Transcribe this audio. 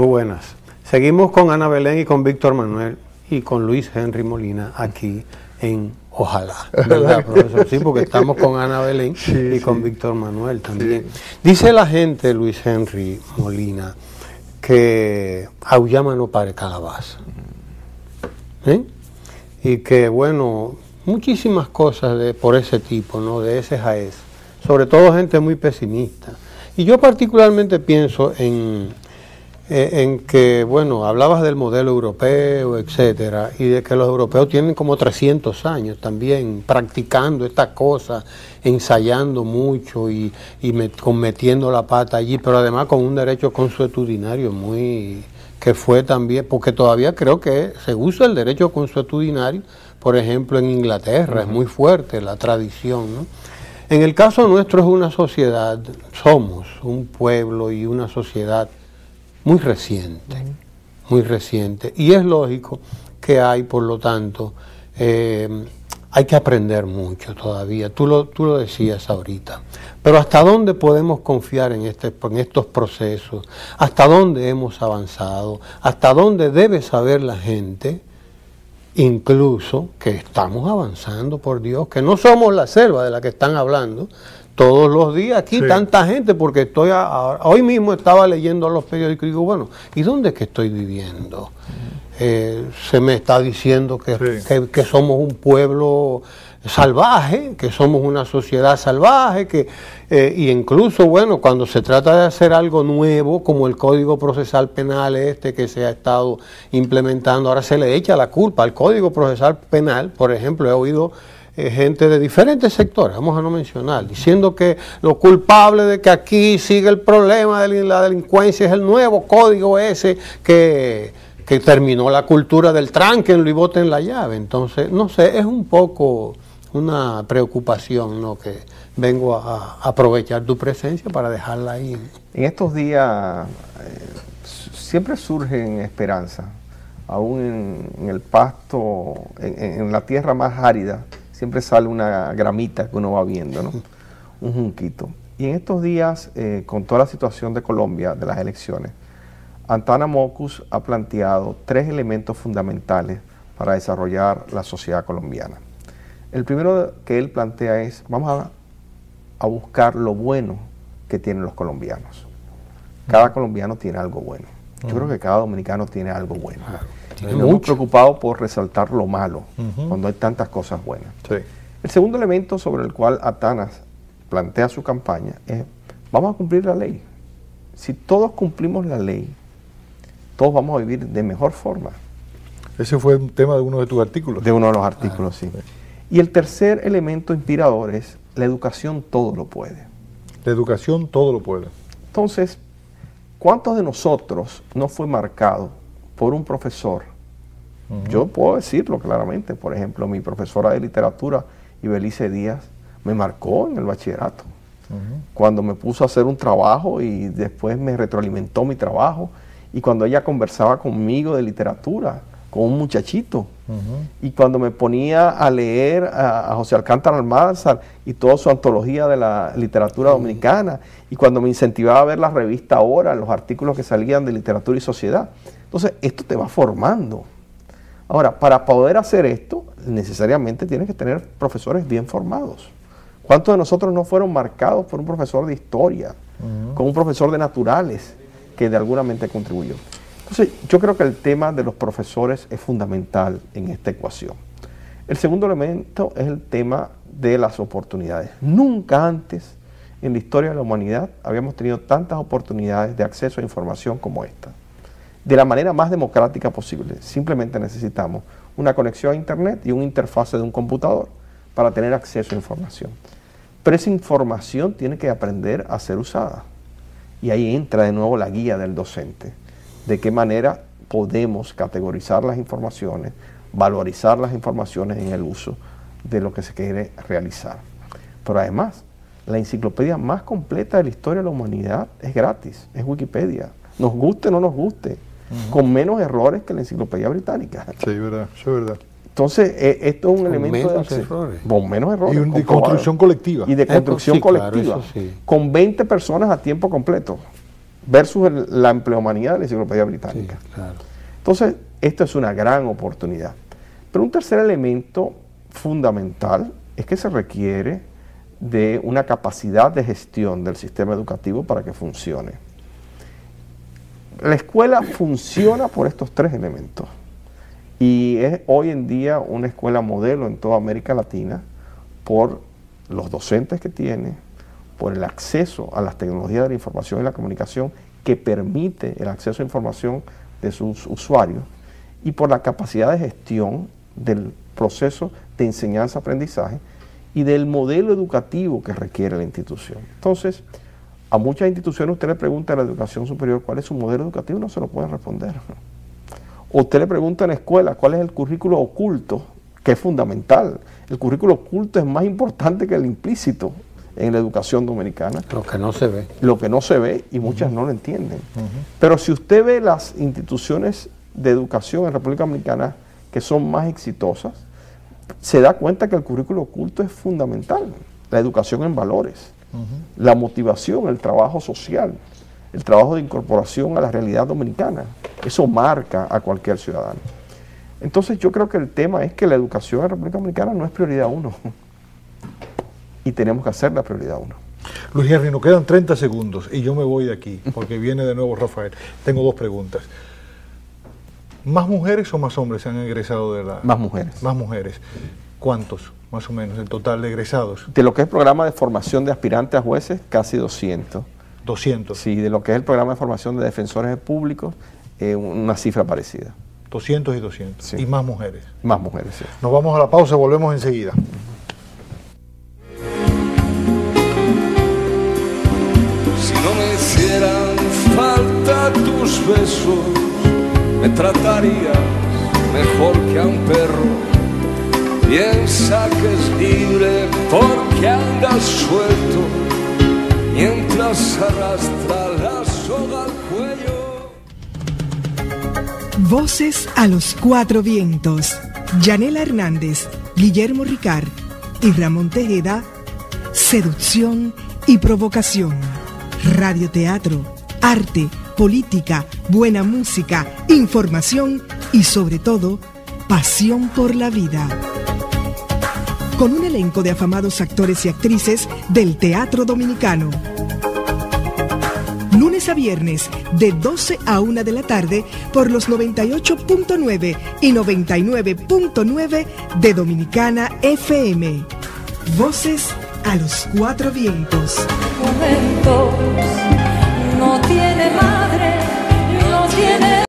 Muy buenas. Seguimos con Ana Belén y con Víctor Manuel y con Luis Henry Molina aquí en Ojalá, ¿verdad, profesor? Sí, porque estamos con Ana Belén y con Víctor Manuel también. Dice la gente, Luis Henry Molina, que Auyama no pare calabaza. ¿Eh? Y que, bueno, muchísimas cosas de, por ese tipo, ¿no? De ese jaez. Sobre todo gente muy pesimista. Y yo particularmente pienso en en que, bueno, hablabas del modelo europeo, etcétera, y de que los europeos tienen como 300 años también practicando esta cosa, ensayando mucho y, y metiendo la pata allí, pero además con un derecho consuetudinario muy que fue también, porque todavía creo que se usa el derecho consuetudinario, por ejemplo en Inglaterra, es muy fuerte la tradición, ¿no? En el caso nuestro es una sociedad, somos un pueblo y una sociedad muy reciente, muy reciente. Y es lógico que hay, por lo tanto, eh, hay que aprender mucho todavía. Tú lo, tú lo decías ahorita. Pero ¿hasta dónde podemos confiar en, este, en estos procesos? ¿Hasta dónde hemos avanzado? ¿Hasta dónde debe saber la gente? Incluso que estamos avanzando, por Dios, que no somos la selva de la que están hablando, todos los días. Aquí tanta gente porque estoy hoy mismo estaba leyendo los periódicos y digo bueno y dónde es que estoy viviendo eh, se me está diciendo que, que, somos un pueblo salvaje que somos una sociedad salvaje que eh, y incluso bueno cuando se trata de hacer algo nuevo como el código procesal penal este que se ha estado implementando ahora se le echa la culpa al código procesal penal. Por ejemplo he oído eh, gente de diferentes sectores, vamos a no mencionar, diciendo que lo culpable de que aquí sigue el problema de la delincuencia es el nuevo código ese que, terminó la cultura del tranquenlo y boten la llave. Entonces, no sé, es un poco una preocupación ¿no? que vengo a, aprovechar tu presencia para dejarla ahí. En estos días eh, siempre surgen esperanza, aún en, el pasto, en, la tierra más árida, siempre sale una gramita que uno va viendo, ¿no? Un junquito. Y en estos días, eh, con toda la situación de Colombia, de las elecciones, Antana Mocus ha planteado tres elementos fundamentales para desarrollar la sociedad colombiana. El primero que él plantea es, vamos a, buscar lo bueno que tienen los colombianos. Cada colombiano tiene algo bueno. Yo creo que cada dominicano tiene algo bueno muy preocupado por resaltar lo malo, cuando hay tantas cosas buenas. El segundo elemento sobre el cual Atanas plantea su campaña es, vamos a cumplir la ley. Si todos cumplimos la ley, todos vamos a vivir de mejor forma. Ese fue un tema de uno de tus artículos. De uno de los artículos, ah, sí. Y el tercer elemento inspirador es, la educación todo lo puede. La educación todo lo puede. Entonces, ¿cuántos de nosotros no fue marcado por un profesor yo puedo decirlo claramente, por ejemplo, mi profesora de literatura, Ibelice Díaz, me marcó en el bachillerato. Cuando me puso a hacer un trabajo y después me retroalimentó mi trabajo, y cuando ella conversaba conmigo de literatura, con un muchachito, y cuando me ponía a leer a, José Alcántara Almanzar y toda su antología de la literatura dominicana, y cuando me incentivaba a ver la revista Ahora, los artículos que salían de literatura y sociedad. Entonces, esto te va formando. Ahora, para poder hacer esto, necesariamente tienes que tener profesores bien formados. ¿Cuántos de nosotros no fueron marcados por un profesor de historia, con un profesor de naturales que de alguna mente contribuyó? Entonces, yo creo que el tema de los profesores es fundamental en esta ecuación. El segundo elemento es el tema de las oportunidades. Nunca antes en la historia de la humanidad habíamos tenido tantas oportunidades de acceso a información como esta de la manera más democrática posible. Simplemente necesitamos una conexión a Internet y una interfase de un computador para tener acceso a información. Pero esa información tiene que aprender a ser usada. Y ahí entra de nuevo la guía del docente. De qué manera podemos categorizar las informaciones, valorizar las informaciones en el uso de lo que se quiere realizar. Pero además, la enciclopedia más completa de la historia de la humanidad es gratis, es Wikipedia. Nos guste o no nos guste, con menos errores que la enciclopedia británica. Sí, verdad, es verdad. Entonces, e, esto es un elemento de errores. Con menos errores. Y de construcción colectiva. Y de construcción colectiva. Con 20 personas a tiempo completo. versus la empleomanía de la enciclopedia británica. Entonces, esto es una gran oportunidad. Pero un tercer elemento fundamental es que se requiere de una capacidad de gestión del sistema educativo para que funcione. La escuela funciona por estos tres elementos y es hoy en día una escuela modelo en toda América Latina por los docentes que tiene, por el acceso a las tecnologías de la información y la comunicación que permite el acceso a información de sus usuarios y por la capacidad de gestión del proceso de enseñanza-aprendizaje y del modelo educativo que requiere la institución. Entonces, a muchas instituciones usted le pregunta a la educación superior cuál es su modelo educativo y no se lo pueden responder. O usted le pregunta en la escuela cuál es el currículo oculto, que es fundamental. El currículo oculto es más importante que el implícito en la educación dominicana. Lo que no se ve. Lo que no se ve y muchas no lo entienden. Pero si usted ve las instituciones de educación en República Dominicana que son más exitosas, se da cuenta que el currículo oculto es fundamental. La educación en valores, la motivación, el trabajo social, el trabajo de incorporación a la realidad dominicana. Eso marca a cualquier ciudadano. Entonces yo creo que el tema es que la educación en República Dominicana no es prioridad uno. Y tenemos que hacer la prioridad uno. Luis Henry, nos quedan 30 segundos y yo me voy de aquí, porque viene de nuevo Rafael. Tengo dos preguntas. ¿Más mujeres o más hombres se han egresado de la...? Más mujeres. Más mujeres. ¿Cuántos, más o menos, el total de egresados? De lo que es el programa de formación de aspirantes a jueces, casi 200. 200. Sí, de lo que es el programa de formación de defensores públicos, eh, una cifra parecida. 200 y 200. Y más mujeres. Más mujeres, sí. Nos vamos a la pausa, volvemos enseguida. Si no me hicieran falta tus besos me tratarías mejor que a un perro. Piensa que es libre porque anda suelto mientras arrastra la soga al cuello. Voces a los cuatro vientos. Yanela Hernández, Guillermo Ricard y Ramón Tejeda. Seducción y provocación. Radioteatro, arte, política, buena música, información y sobre todo, pasión por la vida. Con un elenco de afamados actores y actrices del teatro dominicano. Lunes a viernes, de 12 a 1 de la tarde, por los 98.9 y 99.9 de Dominicana FM. Voces a los cuatro vientos.